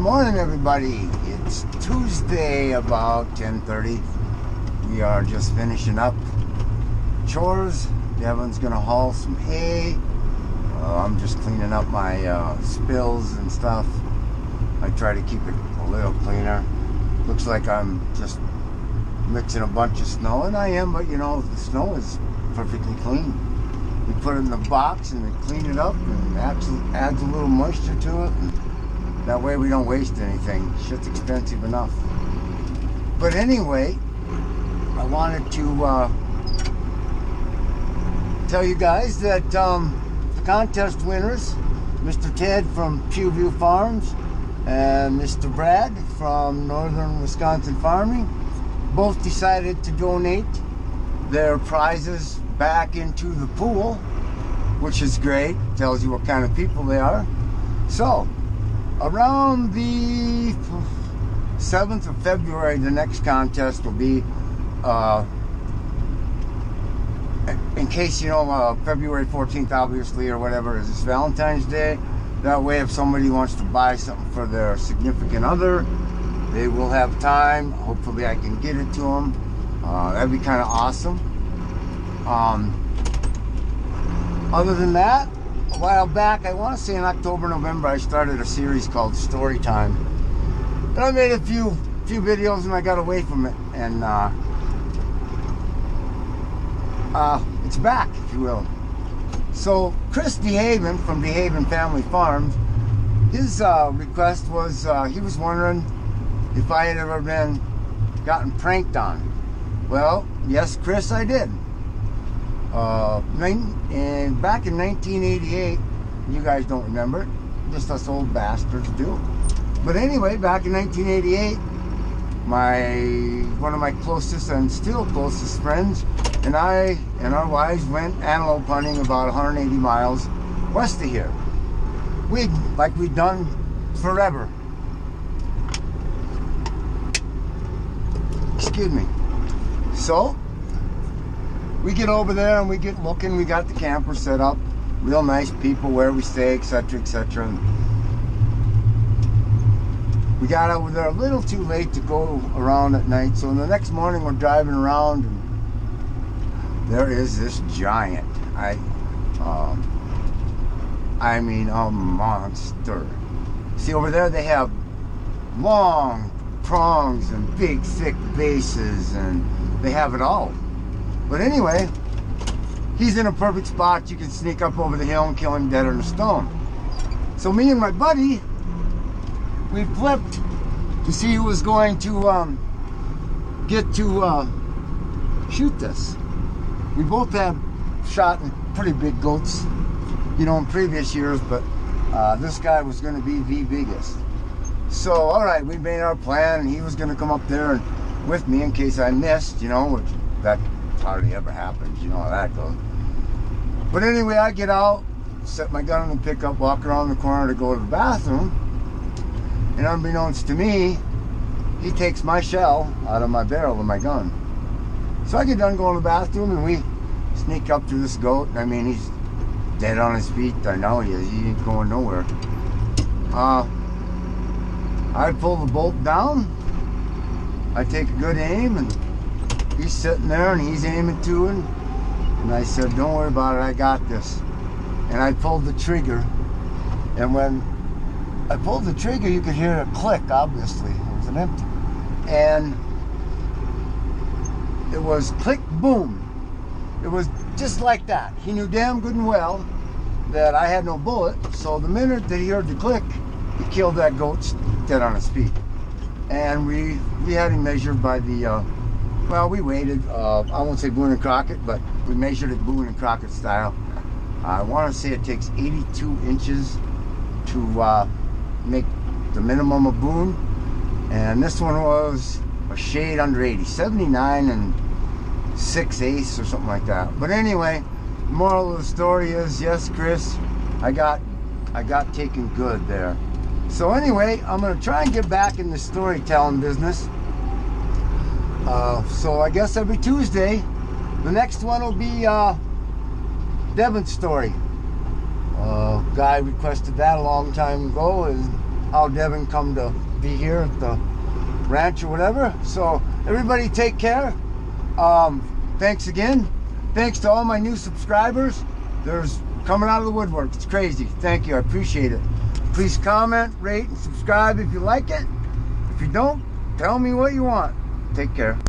morning, everybody. It's Tuesday, about 10:30. We are just finishing up chores. Devin's gonna haul some hay. Uh, I'm just cleaning up my uh, spills and stuff. I try to keep it a little cleaner. Looks like I'm just mixing a bunch of snow, and I am, but you know, the snow is perfectly clean. We put it in the box and we clean it up and adds, adds a little moisture to it. And that way we don't waste anything. Shit's expensive enough. But anyway, I wanted to uh, tell you guys that um, the contest winners, Mr. Ted from Pewview Farms and Mr. Brad from Northern Wisconsin Farming, both decided to donate their prizes back into the pool, which is great. Tells you what kind of people they are. So, around the 7th of February, the next contest will be, uh, in case you know, uh, February 14th, obviously, or whatever, is Valentine's Day. That way, if somebody wants to buy something for their significant other, they will have time. Hopefully, I can get it to them. Uh, that'd be kind of awesome. Um, other than that, a while back, I want to say in October, November, I started a series called Story Time. And I made a few few videos and I got away from it. And uh, uh, it's back, if you will. So Chris DeHaven from DeHaven Family Farms, his uh, request was uh, he was wondering if I had ever been gotten pranked on. Well, yes, Chris, I did. Uh, and back in 1988, you guys don't remember it, just us old bastards do. But anyway, back in 1988, my one of my closest and still closest friends and I and our wives went antelope hunting about 180 miles west of here. We like we'd done forever. Excuse me. So we get over there and we get looking. We got the camper set up, real nice people where we stay, etc., etc. We got over there a little too late to go around at night, so the next morning we're driving around and there is this giant. I, um, I mean, a monster. See over there they have long prongs and big thick bases and they have it all. But anyway, he's in a perfect spot. You can sneak up over the hill and kill him dead on a stone. So me and my buddy, we flipped to see who was going to um, get to uh, shoot this. We both had shot pretty big goats, you know, in previous years, but uh, this guy was going to be the biggest. So, all right, we made our plan, and he was going to come up there and with me in case I missed, you know, that hardly ever happens. You know how that goes. But anyway, I get out, set my gun in the pickup, walk around the corner to go to the bathroom, and unbeknownst to me, he takes my shell out of my barrel of my gun. So I get done going to the bathroom, and we sneak up to this goat. I mean, he's dead on his feet. I know he is. He ain't going nowhere. Uh, I pull the bolt down. I take a good aim, and he's sitting there, and he's aiming to it. And I said, "Don't worry about it. I got this." And I pulled the trigger, and when I pulled the trigger, you could hear a click. Obviously, it was an empty, and it was click, boom. It was just like that. He knew damn good and well that I had no bullet. So the minute that he heard the click, he killed that goat dead on his feet. And we we had him measured by the, uh, well, we waited. Uh, I won't say Boone and Crockett, but we measured it Boone and Crockett style. I want to say it takes 82 inches to uh, make the minimum of Boone. And this one was a shade under 80, 79 and 6 eighths or something like that. But anyway, moral of the story is yes, Chris, I got I got taken good there. So anyway, I'm gonna try and get back in the storytelling business. Uh, so I guess every Tuesday, the next one will be uh, Devin's story. Uh, guy requested that a long time ago, and how Devin come to be here at the ranch or whatever. So everybody take care. Um, thanks again. Thanks to all my new subscribers. There's coming out of the woodwork. It's crazy. Thank you. I appreciate it. Please comment, rate, and subscribe if you like it. If you don't, tell me what you want. Take care.